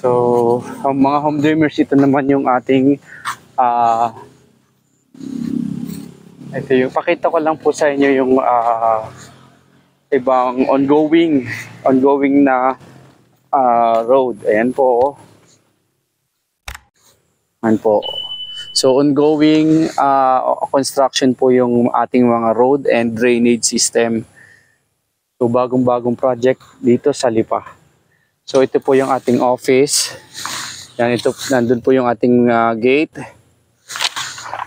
So, ang mga home dreamers, ito naman yung ating ah ito yung pakita ko lang po sa inyo yung ah, ibang ongoing ongoing na ah, road. Ayan po. Ayan po. So ongoing ah, construction po yung ating mga road and drainage system. So bagong-bagong project dito sa Lipa. So ito po yung ating office. Yan ito nandun po yung ating ah, gate.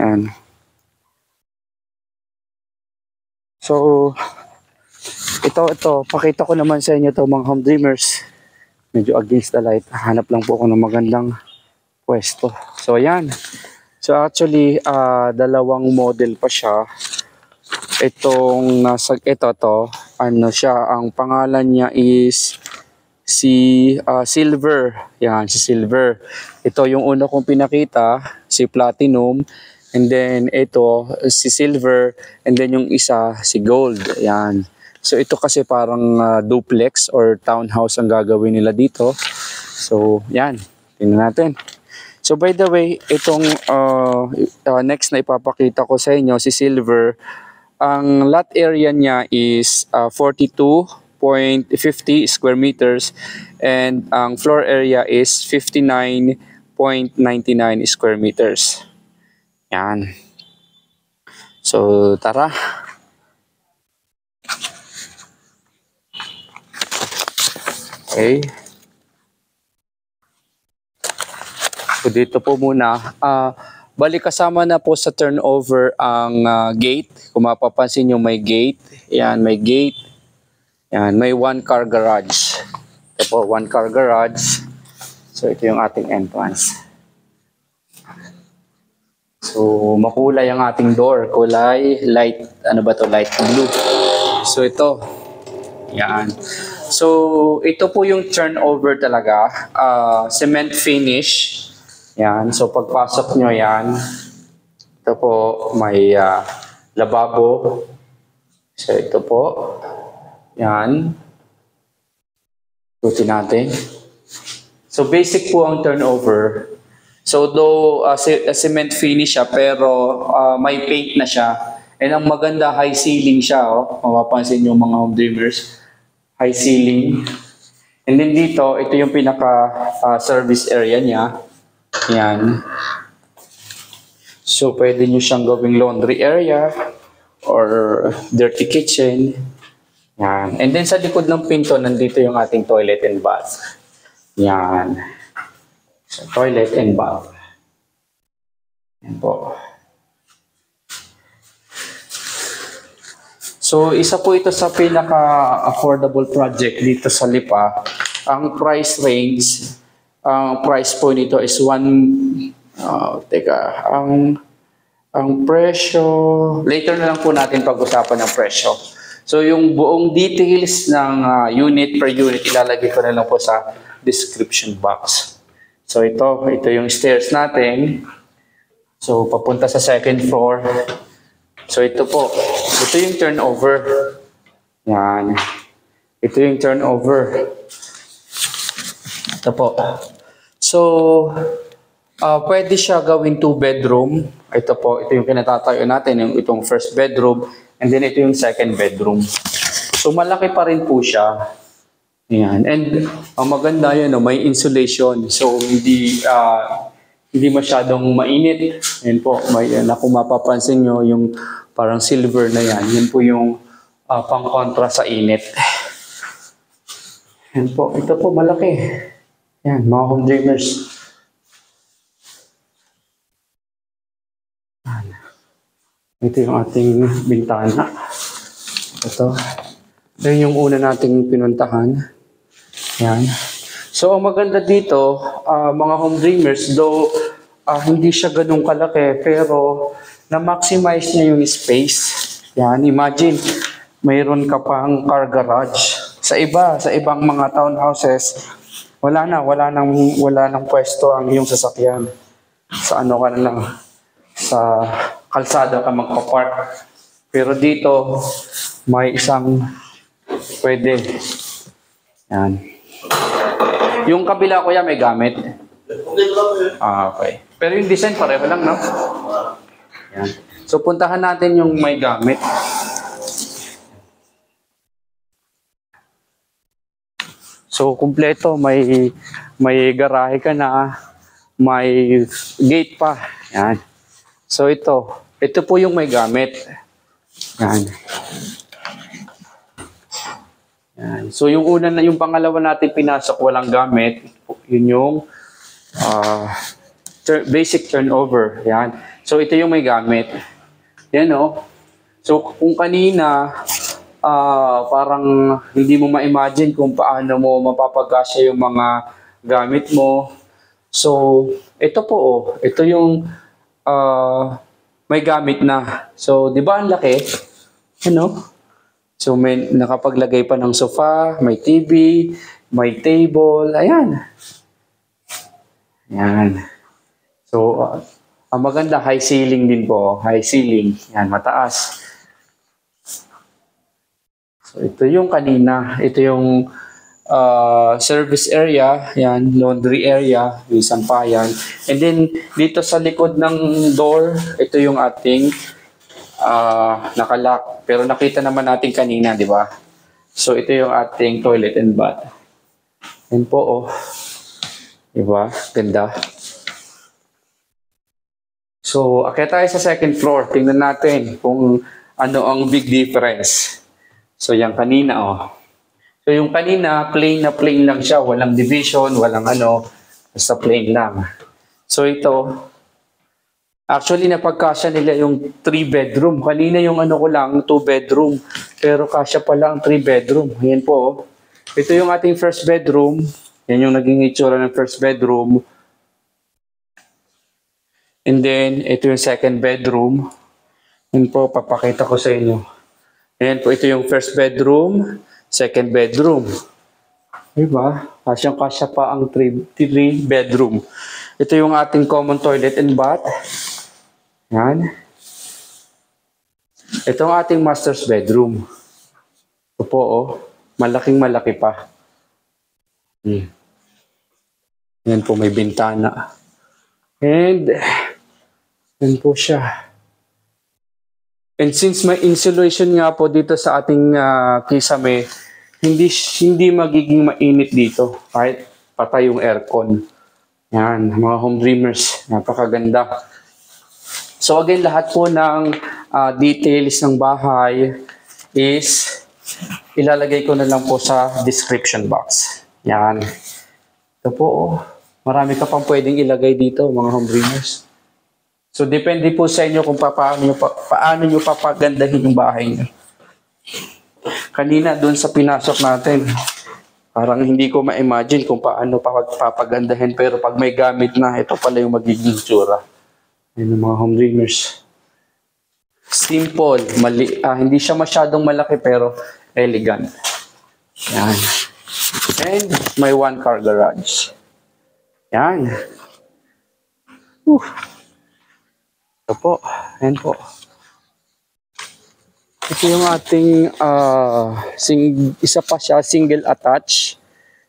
Yan. So ito ito pakita ko naman sa inyo to mga home dreamers. Medyo against the light. Hanap lang po ako ng magandang pwesto. So ayan. So actually ah, dalawang model pa siya. Itong nasa ito to, ano siya, ang pangalan niya is si ah, Silver. Yan, si Silver. Ito yung una kong pinakita, si Platinum. And then ito, si Silver. And then yung isa, si Gold. Yan. So ito kasi parang ah, duplex or townhouse ang gagawin nila dito. So yan, tingnan natin. So by the way, itong uh, uh, next na ipapakita ko sa inyo, si Silver, ang lot area niya is uh, 42.50 square meters and ang floor area is 59.99 square meters. Yan. So tara. Okay. So dito po muna. Ah, bali kasama na po sa turnover ang ah, gate. Kung mapapansin nyo may gate. Yan, may gate. Yan, may one car garage. Ito po, one car garage. So ito yung ating entrance. So makulay ang ating door. Kulay light, ano ba to Light blue. So ito. Yan. So ito po yung turnover talaga. Ah, cement finish. Yan. So pagpasok nyo yan, ito po may ah, lababo. So ito po. Yan. Tutin natin. So basic po ang turnover. So though uh, uh, cement finish siya pero ah, may paint na siya. And ang maganda high ceiling siya oh. Mapapansin yung mga home dreamers. High ceiling. And then dito, ito yung pinaka ah, service area niya. Yan. So pwede nyo siyang gawing laundry area or dirty kitchen. Yan. And then sa likod ng pinto, nandito yung ating toilet and bath. Yan. So, toilet and bath. Yan po. So, isa po ito sa pinaka-affordable project dito sa Lipa. Ang price range, ang price po nito is one, ah, teka, ang, ang presyo, later na lang po natin pag-usapan ng presyo. So, yung buong details ng ah, unit per unit, ilalagay ko na lang po sa description box. So, ito, ito yung stairs natin. So, papunta sa second floor. So, ito po. Ito yung turnover. Yan. Ito yung turnover. Ito po. So, ah pwede siya gawin two bedroom. Ito po, ito yung kinatatayo natin, yung itong first bedroom. And then ito yung second bedroom. So, malaki pa rin po siya. Yan. And ang maganda yun, no, may insulation. So, hindi ah, hindi masyadong mainit. Yan po, may, yan, kung mapapansin nyo, yung parang silver na yan, yan po yung ah, pang-kontra sa init. Yan po, ito po malaki. Yan, mga home dreamers. Ito yung ating bintana. Ito. Ito yung una nating pinuntahan. Yan. So, ang maganda dito, ah, mga home dreamers, though ah, hindi siya ganun kalaki, pero na-maximize niya yung space. Yan, imagine, mayroon ka pang car garage. Sa iba, sa ibang mga townhouses, wala na, wala nang, wala nang pwesto ang iyong sasakyan. Sa ano ka na lang, sa kalsada ka magpa-park. Pero dito, may isang pwede. Yan. Yung kabila kuya may gamit. Ah, okay. Pero yung design pareho lang, no? Yan. So, puntahan natin yung may gamit. So, kumpleto. May, may garahe ka na. May gate pa. Yan. So, ito. Ito po yung may gamit. Yan. Yan. So, yung una na, yung pangalawa natin pinasok, walang gamit. Yun yung tur- basic turnover. Yan. So, ito yung may gamit. Yan, oh. So, kung kanina, ah parang hindi mo ma-imagine kung paano mo mapapagkasya yung mga gamit mo. So, ito po, oh. Ito yung ah may gamit na. So, di ba ang laki? Ano? So, may nakapaglagay pa ng sofa, may TV, may table. Ayan. Yan. So, uh, ang maganda, high ceiling din po. High ceiling. Yan, mataas. So, ito yung kanina. Ito yung uh, service area. Yan, laundry area. Yung sampayan. And then, dito sa likod ng door, ito yung ating uh, nakalock. Pero nakita naman natin kanina, di ba? So, ito yung ating toilet and bath. Yan po, oh. Diba? Ganda. So, akit tayo sa second floor. Tingnan natin kung ano ang big difference. So, yung kanina, oh. So, yung kanina, plain na plain lang siya. Walang division, walang ano. Basta plain lang. So, ito, actually, napagkasya nila yung 3 bedroom. Kanina yung ano ko lang, 2 bedroom. Pero kasya pa lang 3 bedroom. Ayan po, oh. Ito yung ating first bedroom. Yan yung naging itsura ng first bedroom. And then, ito yung second bedroom. Yun po, papakita ko sa inyo. Ayan po, ito yung first bedroom, second bedroom. Diba? Kasyang kasya pa ang three, three bedroom. Ito yung ating common toilet and bath. Yan. Ito ang ating master's bedroom. Ito po, oh. Malaking malaki pa. Hmm. Yan po, may bintana. And, yan po siya. And since may insulation nga po dito sa ating uh, kisame, hindi, hindi magiging mainit dito kahit patay yung aircon. Yan, mga home dreamers, napakaganda. So again, lahat po ng uh, details ng bahay is ilalagay ko na lang po sa description box. Yan. Ito po, oh. marami ka pang pwedeng ilagay dito, mga home dreamers. So, depende po sa inyo kung paano nyo, pa, paano nyo papagandahin yung bahay nyo. Kanina, doon sa pinasok natin, parang hindi ko ma-imagine kung paano papagandahin. Pero pag may gamit na, ito pala yung magiging tsura. Yan mga home dreamers. Simple, mali, ah, hindi siya masyadong malaki pero elegant. Yan. And may one car garage. Yan. Uh. Ito po. Yan po. Ito yung ating uh, sing, isa pa siya, single attach.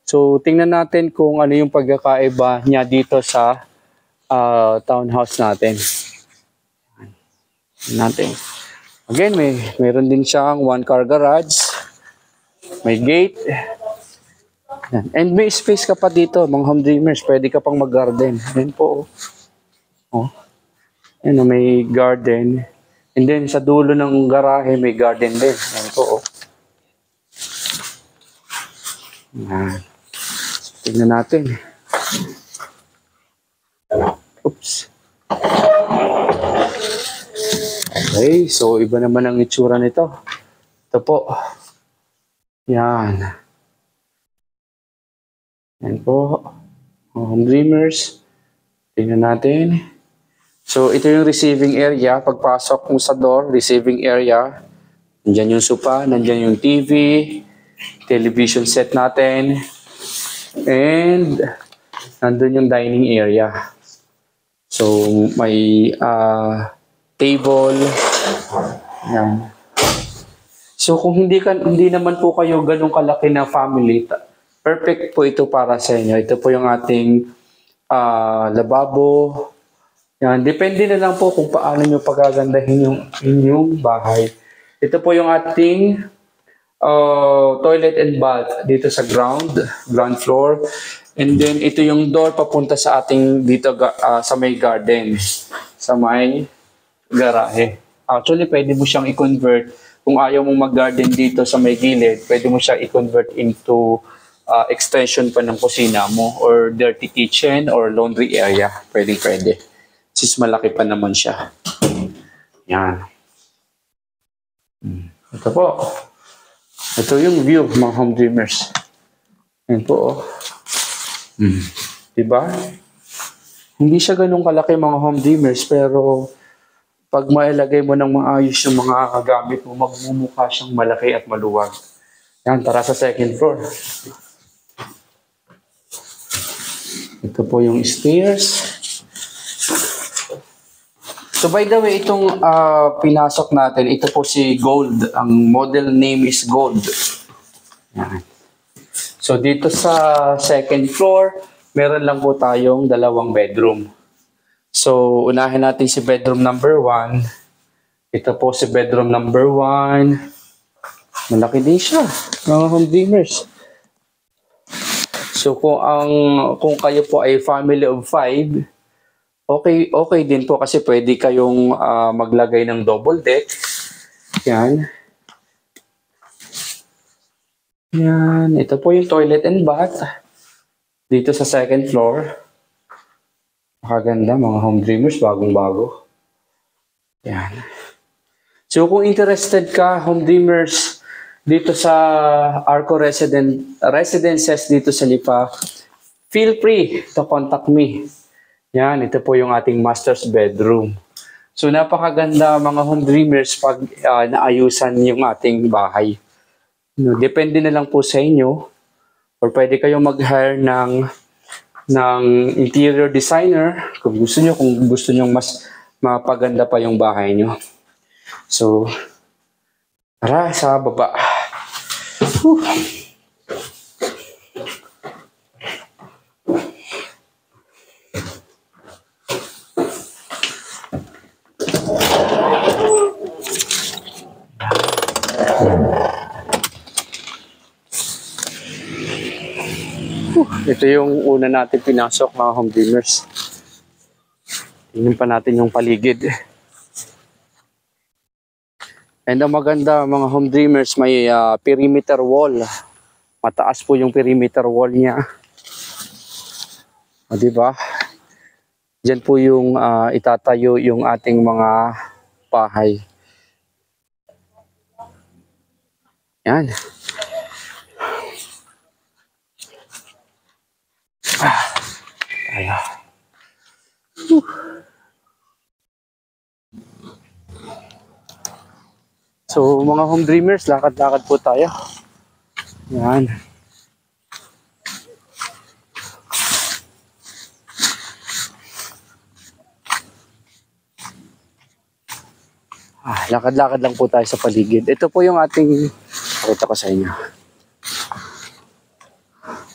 So, tingnan natin kung ano yung pagkakaiba niya dito sa uh, townhouse natin. Natin. Again, may meron din siyang one car garage. May gate. Yan. And may space ka pa dito, mga home dreamers. Pwede ka pang mag-garden. Yan po. Oh. Yan, oh, may garden. And then sa dulo ng garahe, may garden din. Yan po. Oh. Yan. Tingnan natin. Oops. Okay, so iba naman ang itsura nito. Ito po. Yan. Yan po. Home dreamers. Tingnan natin. So, ito yung receiving area. Pagpasok mo sa door, receiving area. Nandyan yung sofa, nandyan yung TV, television set natin. And, nandun yung dining area. So, may uh, table. Yan. So, kung hindi, ka, hindi naman po kayo ganun kalaki na family, perfect po ito para sa inyo. Ito po yung ating ah, lababo. Yan, depende na lang po kung paano nyo pagagandahin yung inyong bahay. Ito po yung ating uh, toilet and bath dito sa ground, ground floor. And then ito yung door papunta sa ating dito ah, sa may garden, sa may garahe. Actually, pwede mo siyang i-convert. Kung ayaw mong mag-garden dito sa may gilid, pwede mo siya i-convert into ah, extension pa ng kusina mo or dirty kitchen or laundry area. Pwede, pwede. Since malaki pa naman siya. Yan. Hmm. Ito po. Ito yung view, mga home dreamers. Yan po, oh. Hmm. Diba? Hindi siya ganun kalaki mga home dreamers, pero pag mailagay mo ng maayos yung mga gamit mo, magmumukha siyang malaki at maluwag. Yan, tara sa second floor. Ito po yung stairs. So by the way, itong ah, pinasok natin, ito po si Gold. Ang model name is Gold. Yan. So dito sa second floor, meron lang po tayong dalawang bedroom. So unahin natin si bedroom number one. Ito po si bedroom number one. Malaki din siya, mga home dreamers. So kung ang kung kayo po ay family of five, okay okay din po kasi pwede kayong ah, maglagay ng double deck. Yan. Yan, ito po yung toilet and bath. Dito sa second floor. Nakaganda mga home dreamers, bagong-bago. Yan. So kung interested ka, home dreamers, dito sa Arco Resident, Residences dito sa Lipa, feel free to contact me. Yan, ito po yung ating master's bedroom. So napakaganda mga home dreamers pag ah, naayusan yung ating bahay. No, depende na lang po sa inyo or pwede kayong mag-hire ng ng interior designer kung gusto nyo, kung gusto nyo mas mapaganda pa yung bahay nyo. So, tara sa baba. Whew. Ito yung una natin pinasok mga home dreamers. Tingnan pa natin yung paligid. And ang maganda mga home dreamers, may ah, perimeter wall. Mataas po yung perimeter wall niya. O, di ba? Diyan po yung ah, itatayo yung ating mga bahay. Yan. Ayan. So, mga home dreamers, lakad-lakad po tayo. Yan. Ah, lakad-lakad lang po tayo sa paligid. Ito po yung ating, pakita ko sa inyo.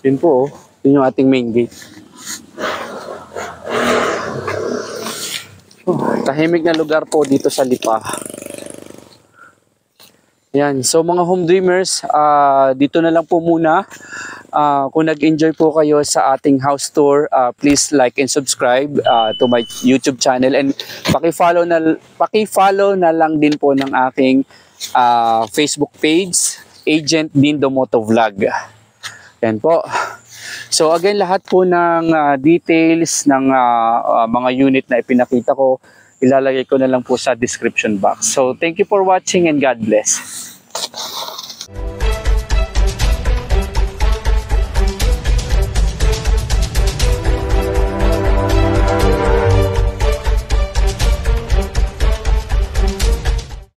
Yun po, oh. Yun yung ating main gate. Oh, tahimik na lugar po dito sa Lipa. Yan. So mga home dreamers, ah, dito na lang po muna. Ah, kung nag-enjoy po kayo sa ating house tour, ah, please like and subscribe ah, to my YouTube channel and paki-follow na paki-follow na lang din po ng aking ah, Facebook page, Agent Dindo Moto Vlog. Yan po. So again, lahat po ng ah, details ng ah, ah, mga unit na ipinakita ko, ilalagay ko na lang po sa description box. So thank you for watching and God bless.